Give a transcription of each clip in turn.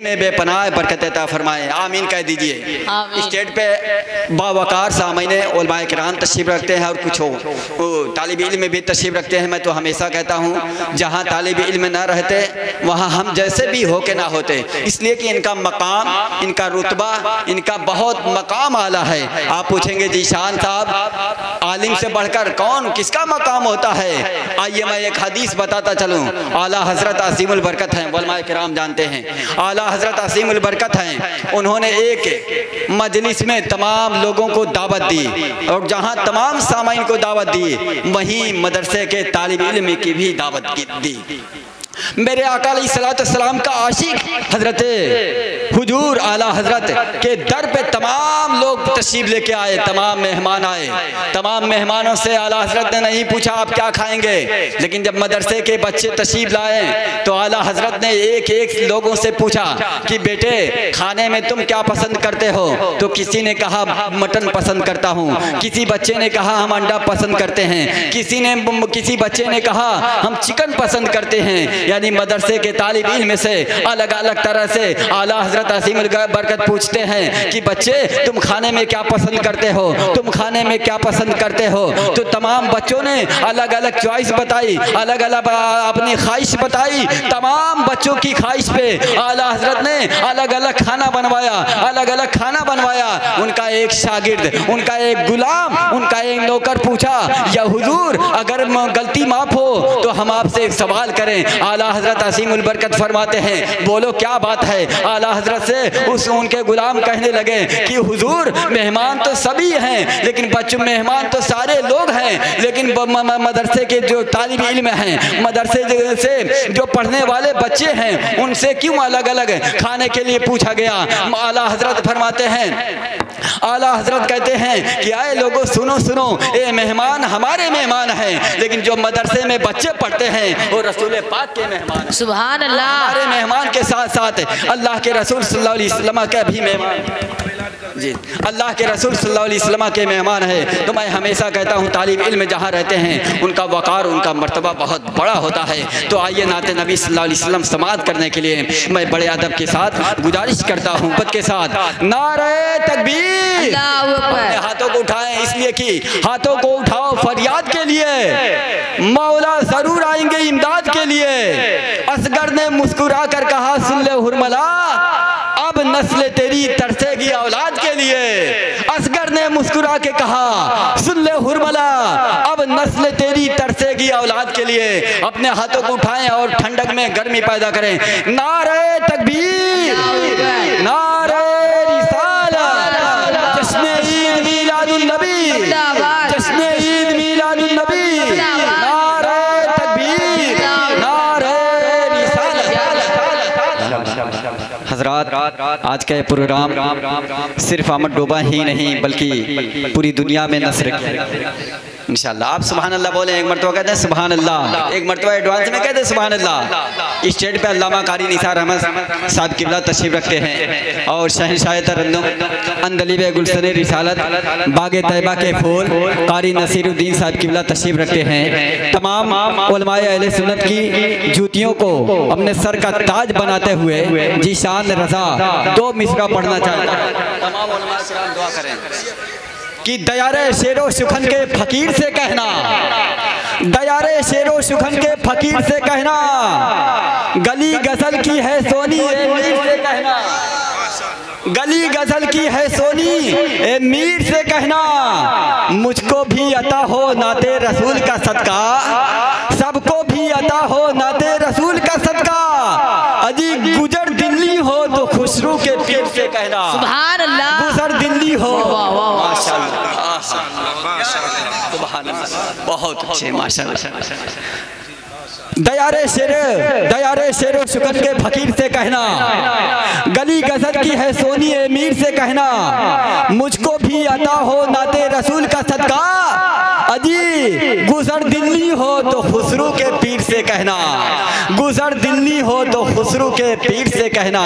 में बेपनाह बरकत अता फरमाए। आमीन कह दीजिए। स्टेट पे बावकार सामने उलमाए कराम तशरीफ़ रखते हैं और कुछ हो। तालिब इल्म में भी तशरीफ़ रखते हैं मैं तो हमेशा कहता हूँ जहाँ तालिब इल्म ना रहते वहाँ हम जैसे भी हो के ना होते। इसलिए कि इनका मकाम इनका रुतबा इनका बहुत मकाम आला है। आप पूछेंगे जी शान साहब आलिम से बढ़कर कौन, किसका मकाम होता है? आइए मैं एक हदीस बताता चलूँ। आला हज़रत असीमुल बरकत हैं, वलमा कराम जानते हैं। आला हज़रत असीमुल बरकत हैं, उन्होंने एक मजलिस में तमाम लोगों को दावत दी और जहाँ तमाम सामाइन को दावत दी, वहीं मदरसे के तालब इलम की भी दावत दी। मेरे अकाल सलाम का आशिक हज़रत हुजूर आला हज़रत के दर पे तमाम लोग तशरीफ़ लेके आए, तमाम मेहमान आए। तमाम मेहमानों से आला हज़रत ने नहीं पूछा, आप क्या खाएँगे? लेकिन जब मदरसे के बच्चे तशरीफ़ लाए तो आला हज़रत ने एक एक लोगों से पूछा कि, बेटे, खाने में तुम क्या पसंद करते हो? तो किसी ने कहा, मटन पसंद करता हूँ। किसी बच्चे ने कहा, हम अंडा पसंद करते हैं। किसी ने, किसी बच्चे ने कहा, हम चिकन पसंद करते हैं। यानी मदरसे के तालिब में से अलग अलग तरह से आला हज़रत असीम बरकत पूछते हैं कि बच्चे तुम खाने में क्या पसंद करते हो? तुम खाने में क्या पसंद करते हो? तो तमाम बच्चों ने अलग अलग चॉइस बताई अलग अलग अपनी ख्वाहिश बताई। तमाम बच्चों की ख्वाहिश पे आला हज़रत ने अलग अलग खाना बनवाया अलग अलग खाना बनवाया। उनका एक शागिर्द उनका एक गुलाम उनका एक नौकर पूछा या हुजूर अगर गलती माफ़ हो तो हम आपसे एक सवाल करें। आला हज़रत असीमुल बरकत फरमाते हैं। बोलो, क्या बात है? आला हज़रत से उस उनके गुलाम कहने लगे कि, हुजूर, मेहमान तो सभी हैं, लेकिन बच्चों, मेहमान तो सारे लोग हैं, लेकिन मदरसे के जो तालिब इल्म हैं, मदरसे से जो पढ़ने वाले बच्चे हैं, उनसे क्यों अलग अलग खाने के लिए पूछा गया। आला हज़रत फरमाते हैं आला हज़रत कहते हैं कि आए लोगों सुनो सुनो ये मेहमान हमारे मेहमान हैं। लेकिन जो मदरसे में बच्चे पढ़ते हैं वो रसूल पाक के मेहमान सुबह अल्लाह। हमारे मेहमान के साथ साथ अल्लाह के रसूल सल्लल्लाहु अलैहि वसल्लम के भी मेहमान जी। अल्लाह के रसूल सल्लल्लाहु अलैहि वसल्लम के मेहमान है। तो मैं हमेशा कहता हूँ तालिब इल्म जहाँ रहते हैं उनका वक़ार उनका मर्तबा बहुत बड़ा होता है। तो आइए नाते नबी सल्लल्लाहु अलैहि वसल्लम समात करने के लिए मैं बड़े अदब के साथ गुजारिश करता हूँ पद के साथ। नारे तकबीर। हाथों को उठाएँ इसलिए कि हाथों को उठाओ फरियाद के लिए। मौला ज़रूर आएँगे इमदाद के लिए। असगर ने मुस्कुरा कर कहा सुन ले हुरमला। नस्ल तेरी तरसेगी औलाद के लिए। असगर ने मुस्कुरा के कहा, सुन ले हुरमला, अब नस्ल तेरी तरसेगी औलाद के लिए। अपने हाथों को उठाएँ और ठंडक में गर्मी पैदा करें। नारे तकबीर का ये प्रोग्राम सिर्फ़ अहमद डोबा ही नहीं बल्कि पूरी दुनिया में नसर किया। इंशाल्लाह। आप सुबहान अल्लाह बोले, एक मरतबा कहते हैं सुबहान अल्लाह एक मरतबा एडवांस में कहते हैं सुबहान अल्लाह स्टेज पे अल्लामा कारी निसार अहमद साहब किबला तशरीफ़ रखते हैं। और शहनशाह तरन्नुम अंदलीब गुलशन रिसालत बाग तैयबा के फूल, कारी नसीरुद्दीन साहब किबला तशरीफ़ रखते हैं। तमाम अहले सुन्नत की जूतियों को अपने सर का ताज बनाते हुए जीशान रजा, दो मिसरा पढ़ना चाहता है। तमाम दुआ करें। कि दयारे शेरो सुखन के फकीर से कहना। दयारे शेरो सुखन के फकीर से कहना। गली गज़ल की है सोनी, ए मीर से कहना। गली गज़ल की है सोनी, ए मीर से कहना। मुझको भी अता हो नाते रसूल का सदका। सबको भी अता हो नाते रसूल का सदका। अजी गुजर दिल्ली हो तो खुशरू के पीर से कहना। सुभान अल्लाह। गुजर हो बहुत अच्छे माशाल्लाह। दयारे शेरे दयारे शेरो शुक्र के फकीर से कहना। गली गज़ल की है सोनी अमीर से कहना। मुझको भी अता हो नाते रसूल का सदका। अजी गुजर दिल्ली हो तो खुसरू के पीर से कहना। गुजर दिल्ली हो तो खुसरू के पीर से कहना,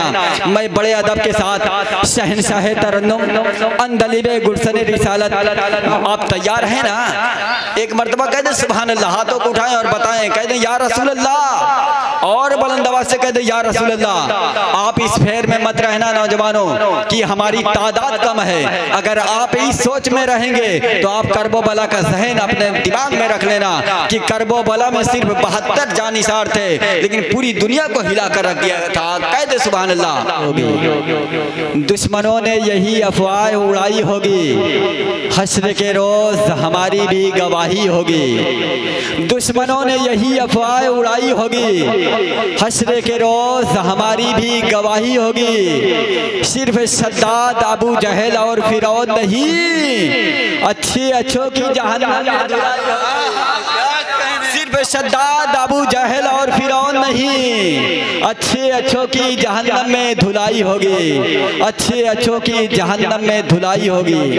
मैं बड़े अदब के साथ शहनशाह तरन्नुम गुलशन रिसालत। आप तैयार हैं ना? एक मरतबा कह दे सुबह हाथों को उठाएँ और बताएँ, कह दे, या रसूल अल्लाह और बुलंद आवाज़ से कह दे, या रसूल अल्लाह आप इस फेर में मत रहना नौजवानों, कि हमारी तादाद कम है। अगर आप इस सोच में रहेंगे तो आप करबो बला का जहन अपने दिमाग में रख लेना, कि करबो बला में सिर्फ़ बहत्तर जानिसार थे, लेकिन पूरी दुनिया को हिला कर रख दिया था। कह दे सुबह अल्लाह दुश्मनों ने यही अफवाह उड़ाई होगी। हश्र के रोज हमारी भी गवाही होगी। दुश्मनों ने यही अफवाह उड़ाई होगी। हश्र के रोज हमारी भी गवाही होगी। सिर्फ़ शद्दाद अबू जहल और फिर नहीं, अच्छे अच्छों की जहन्नम सिर्फ़ शद्दाद अबू जहल और फिर नहीं, अच्छे अच्छों की जहन्नम में धुलाई होगी। अच्छे अच्छों की जहन्नम में धुलाई होगी।